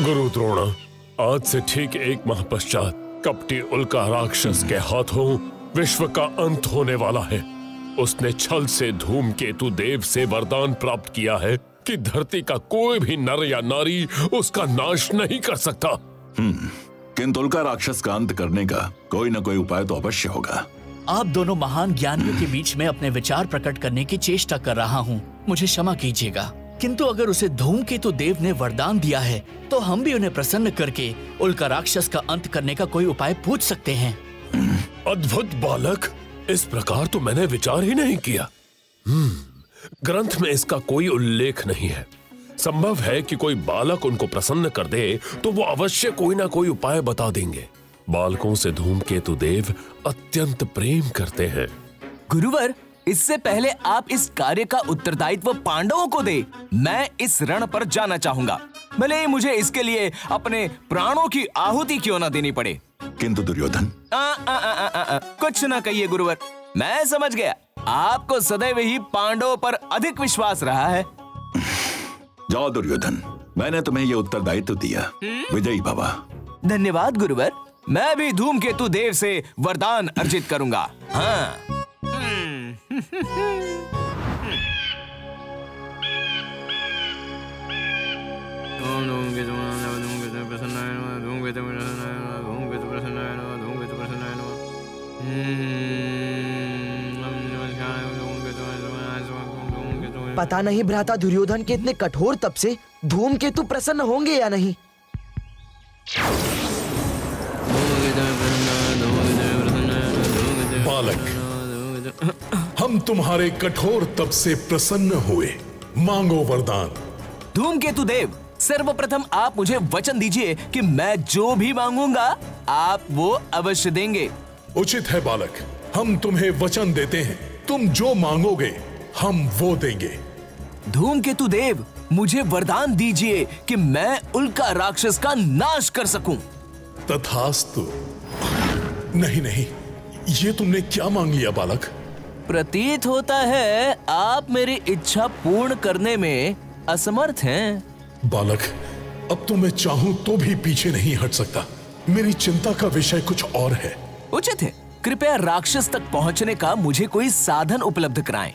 गुरु द्रोणा आज से ठीक एक माह पश्चात कपटी उल्का राक्षस के हाथों विश्व का अंत होने वाला है। उसने छल से धूम केतु देव से वरदान प्राप्त किया है कि धरती का कोई भी नर या नारी उसका नाश नहीं कर सकता। किंतु उल्का राक्षस का अंत करने का कोई न कोई उपाय तो अवश्य होगा। आप दोनों महान ज्ञानियों के बीच में अपने विचार प्रकट करने की चेष्टा कर रहा हूँ। मुझे क्षमा कीजिएगा। किंतु अगर उसे धूमकेतु देव ने वरदान दिया है तो हम भी उन्हें प्रसन्न करके उल्का राक्षस का अंत करने का कोई उपाय पूछ सकते हैं। अद्भुत बालक! इस प्रकार तो मैंने विचार ही नहीं किया। हम्म, ग्रंथ में इसका कोई उल्लेख नहीं है। संभव है कि कोई बालक उनको प्रसन्न कर दे तो वो अवश्य कोई ना कोई उपाय बता देंगे। बालकों से धूमकेतु देव अत्यंत प्रेम करते हैं। गुरुवर इससे पहले आप इस कार्य का उत्तरदायित्व पांडवों को दे। मैं इस रण पर जाना चाहूँगा। भले ही मुझे इसके लिए अपने प्राणों की आहुति क्यों ना देनी पड़े। किंतु दुर्योधन। आ, आ, आ, आ, आ, आ, कुछ ना कहिए गुरुवर। मैं समझ गया। आपको सदैव ही पांडवों पर अधिक विश्वास रहा है। जाओ दुर्योधन मैंने तुम्हें ये उत्तरदायित्व दिया। विजयी भवा। धन्यवाद गुरुवर। मैं भी धूमकेतु देव से वरदान अर्जित करूँगा। हाँ। पता नहीं भ्राता दुर्योधन के इतने कठोर तप से धूम धूमकेतु प्रसन्न होंगे या नहीं? बालक हम तुम्हारे कठोर तप से प्रसन्न हुए। मांगो वरदान। धूमकेतु देव सर्वप्रथम आप मुझे वचन दीजिए कि मैं जो भी मांगूँगा आप वो अवश्य देंगे। उचित है बालक हम तुम्हें वचन देते हैं। तुम जो मांगोगे हम वो देंगे। धूमकेतु देव मुझे वरदान दीजिए कि मैं उल्का राक्षस का नाश कर सकूँ। तथास्तु। नहीं नहीं ये तुमने क्या मांग लिया बालक? प्रतीत होता है आप मेरी इच्छा पूर्ण करने में असमर्थ हैं। बालक अब तो मैं चाहूँ तो भी पीछे नहीं हट सकता। मेरी चिंता का विषय कुछ और है। उचित है। कृपया राक्षस तक पहुँचने का मुझे कोई साधन उपलब्ध कराएँ।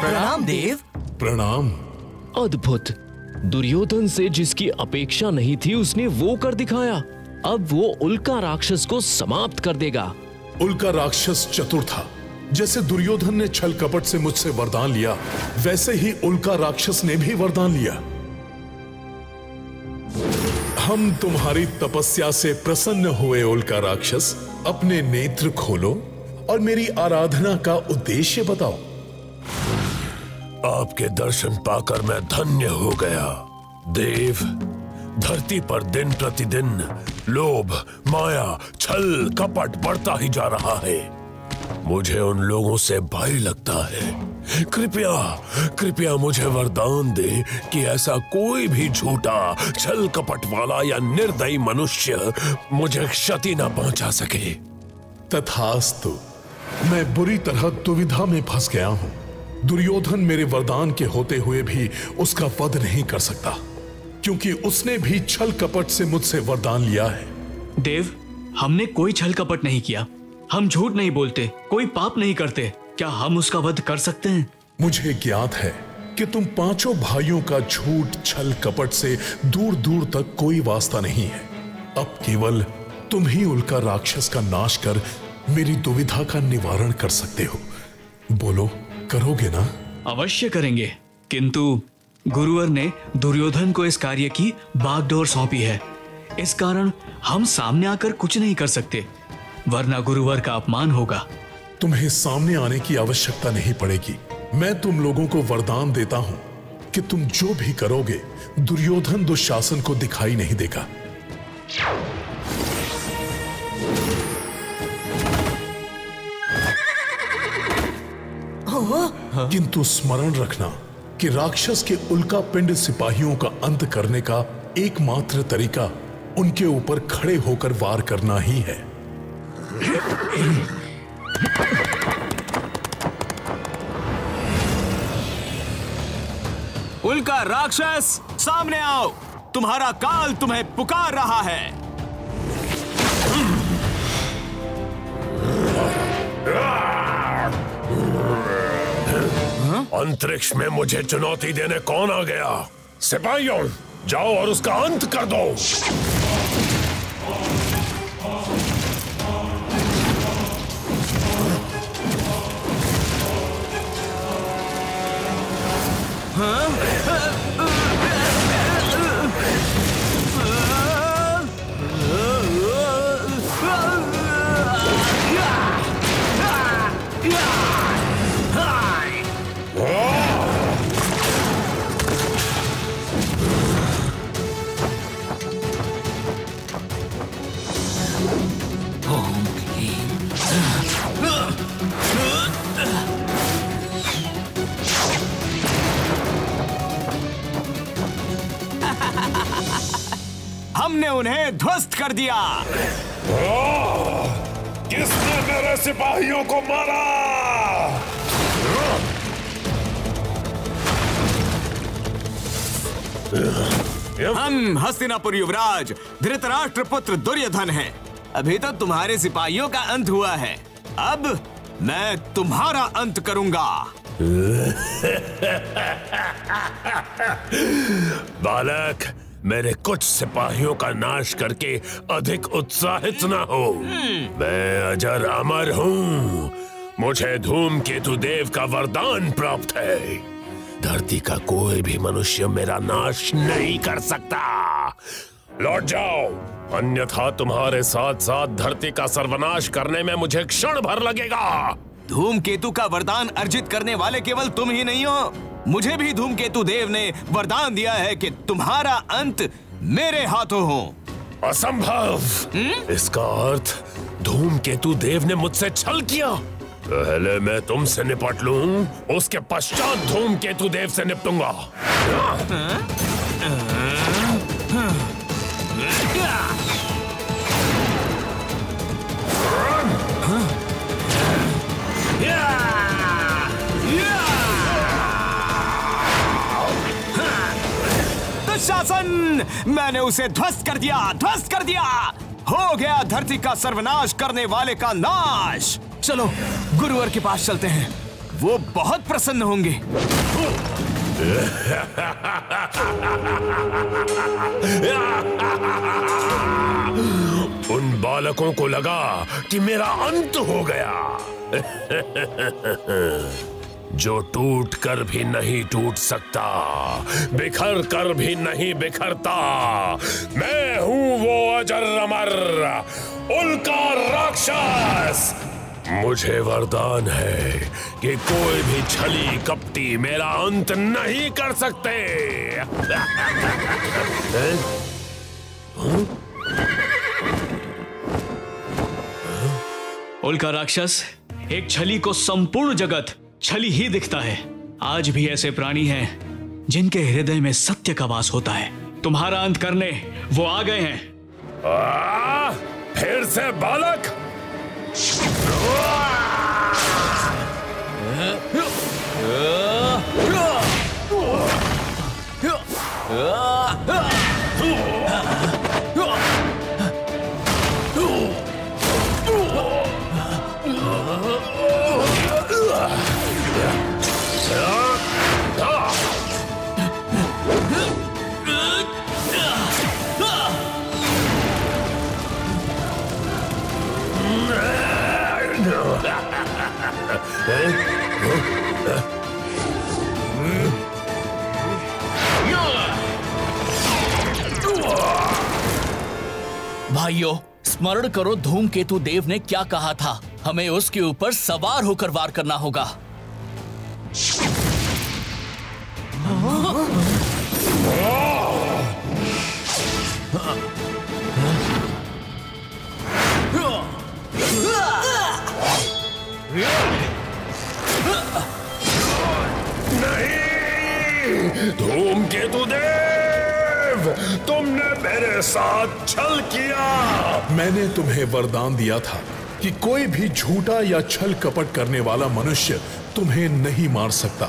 प्रणाम देव। प्रणाम। अद्भुत। दुर्योधन से जिसकी अपेक्षा नहीं थी, उसने वो कर दिखाया। अब वो उल्का राक्षस को समाप्त कर देगा। उल्का राक्षस चतुर था। जैसे दुर्योधन ने छल कपट से मुझसे वरदान लिया, वैसे ही उल्का राक्षस ने भी वरदान लिया। हम तुम्हारी तपस्या से प्रसन्न हुए उल्का राक्षस, अपने नेत्र खोलो और मेरी आराधना का उद्देश्य बताओ। आपके दर्शन पाकर मैं धन्य हो गया। देव, धरती पर दिन प्रतिदिन लोभ, माया, छल, कपट बढ़ता ही जा रहा है। मुझे उन लोगों से भय लगता है। कृपया कृपया मुझे वरदान दे कि ऐसा कोई भी झूठा, छल कपट वाला या निर्दयी मनुष्य मुझे क्षति न पहुँचा सके। तथास्तु, मैं बुरी तरह दुविधा में फंस गया हूँ। दुर्योधन मेरे वरदान के होते हुए भी उसका वध नहीं कर सकता क्योंकि उसने भी छल कपट से मुझसे वरदान लिया है। देव हमने कोई छल कपट नहीं किया। हम झूठ नहीं बोलते कोई पाप नहीं करते। क्या हम उसका वध कर सकते हैं? मुझे ज्ञात है कि तुम पाँचों भाइयों का झूठ छल कपट से दूर दूर तक कोई वास्ता नहीं है। अब केवल तुम ही उल्का राक्षस का नाश कर मेरी दुविधा का निवारण कर सकते हो। बोलो करोगे ना? अवश्य करेंगे। किंतु गुरुवर ने दुर्योधन को इस कार्य की बागडोर सौंपी है। इस कारण हम सामने आकर कुछ नहीं कर सकते वरना गुरुवर का अपमान होगा। तुम्हें सामने आने की आवश्यकता नहीं पड़ेगी। मैं तुम लोगों को वरदान देता हूँ कि तुम जो भी करोगे दुर्योधन दुशासन को दिखाई नहीं देगा। किंतु स्मरण रखना कि राक्षस के उल्का पिंड सिपाहियों का अंत करने का एकमात्र तरीका उनके ऊपर खड़े होकर वार करना ही है। उल्का राक्षस सामने आओ। तुम्हारा काल तुम्हें पुकार रहा है। अंतरिक्ष में मुझे चुनौती देने कौन आ गया? सिपाहियों, जाओ और उसका अंत कर दो। हमने उन्हें ध्वस्त कर दिया। किसने मेरे सिपाहियों को मारा? हम हस्तिनापुर युवराज धृतराष्ट्र पुत्र दुर्योधन हैं। अभी तो तुम्हारे सिपाहियों का अंत हुआ है। अब मैं तुम्हारा अंत करूँगा। बालक मेरे कुछ सिपाहियों का नाश करके अधिक उत्साहित न हो। मैं अजर अमर हूँ। मुझे धूमकेतु देव का वरदान प्राप्त है। धरती का कोई भी मनुष्य मेरा नाश नहीं कर सकता। लौट जाओ। अन्यथा तुम्हारे साथ साथ धरती का सर्वनाश करने में मुझे क्षण भर लगेगा। धूम केतु का वरदान अर्जित करने वाले केवल तुम ही नहीं हो। मुझे भी धूमकेतु देव ने वरदान दिया है कि तुम्हारा अंत मेरे हाथों हो। असंभव। इसका अर्थ धूमकेतु देव ने मुझसे छल किया। पहले मैं तुमसे निपट लूँ उसके पश्चात धूमकेतु देव से निपटूँगा। दुशासन मैंने उसे ध्वस्त कर दिया, ध्वस्त कर दिया! हो गया धरती का सर्वनाश करने वाले का नाश! चलो, गुरुवर के पास चलते हैं। वो बहुत प्रसन्न होंगे। उन बालकों को लगा कि मेरा अंत हो गया। जो टूट कर भी नहीं टूट सकता, बिखर कर भी नहीं बिखरता। मैं हूँ वो अजर अमर उल्का राक्षस। मुझे वरदान है कि कोई भी छली कपटी मेरा अंत नहीं कर सकते। उल्का राक्षस एक छली को संपूर्ण जगत छली ही दिखता है। आज भी ऐसे प्राणी हैं जिनके हृदय में सत्य का वास होता है। तुम्हारा अंत करने वो आ गए हैं। आ, फिर से बालक! भाइयों, स्मरण करो धूमकेतु देव ने क्या कहा था। हमें उसके ऊपर सवार होकर वार करना होगा। नहीं, धूमकेतु देव। तुमने मेरे साथ छल किया। मैंने तुम्हें वरदान दिया था कि कोई भी झूठा या छल कपट करने वाला मनुष्य तुम्हें नहीं मार सकता।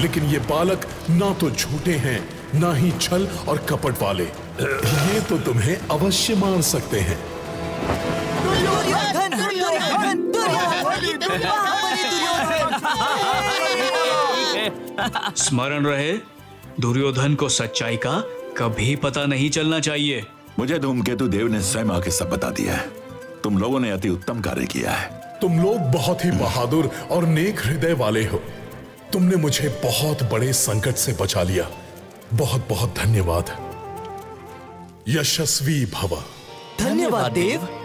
लेकिन ये बालक ना तो झूठे हैं ना ही छल और कपट वाले। ये तो तुम्हें अवश्य मार सकते हैं। दुर्योधन दुर्योधन दुर्योधन दुर्योधन। स्मरण रहे दुर्योधन को सच्चाई का कभी पता नहीं चलना चाहिए। मुझे धूमकेतु देव ने स्वयं आके सब बता दिया है। तुम लोगों ने अति उत्तम कार्य किया है। तुम लोग बहुत ही बहादुर और नेक हृदय वाले हो। तुमने मुझे बहुत बड़े संकट से बचा लिया। बहुत बहुत धन्यवाद। यशस्वी भवा। धन्यवाद देव।